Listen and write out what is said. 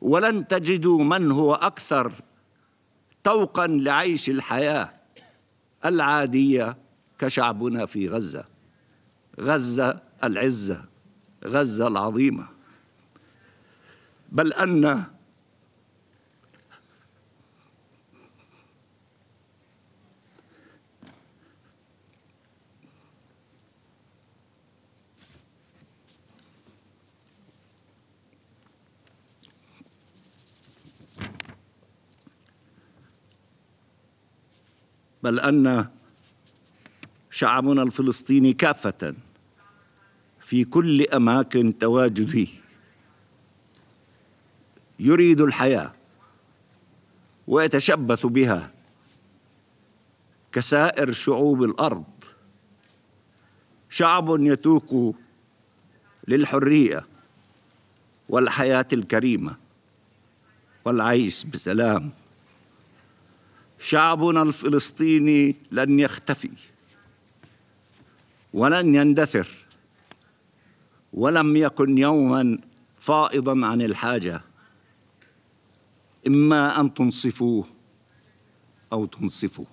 ولن تجدوا من هو أكثر توقا لعيش الحياة العادية كشعبنا في غزة. غزة العزة غزة العظيمة. بل أن بل أن شعبنا الفلسطيني كافة في كل أماكن تواجده يريد الحياة ويتشبث بها كسائر شعوب الأرض. شعب يتوق للحرية والحياة الكريمة والعيش بسلام. شعبنا الفلسطيني لن يختفي ولن يندثر ولم يكن يوما فائضا عن الحاجة. إما أن تنصفوه أو تنصفوه.